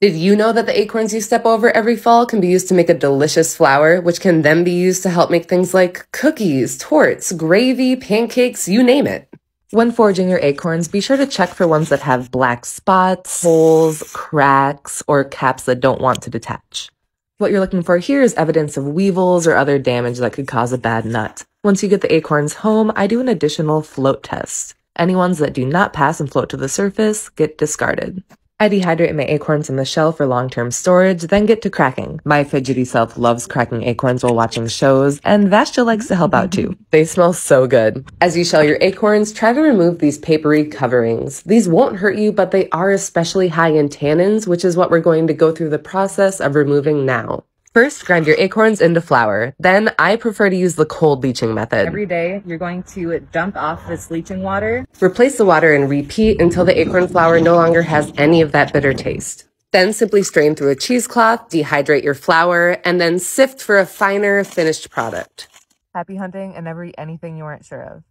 Did you know that the acorns you step over every fall can be used to make a delicious flour, which can then be used to help make things like cookies, tortes, gravy, pancakes, you name it? When foraging your acorns, be sure to check for ones that have black spots, holes, cracks, or caps that don't want to detach. What you're looking for here is evidence of weevils or other damage that could cause a bad nut. Once you get the acorns home, I do an additional float test. Any ones that do not pass and float to the surface get discarded. I dehydrate my acorns in the shell for long-term storage, then get to cracking. My fidgety self loves cracking acorns while watching shows, and Vashta likes to help out too. They smell so good. As you shell your acorns, try to remove these papery coverings. These won't hurt you, but they are especially high in tannins, which is what we're going to go through the process of removing now. First, grind your acorns into flour. Then, I prefer to use the cold leaching method. Every day, you're going to dump off this leaching water. Replace the water and repeat until the acorn flour no longer has any of that bitter taste. Then simply strain through a cheesecloth, dehydrate your flour, and then sift for a finer, finished product. Happy hunting and never eat anything you weren't sure of.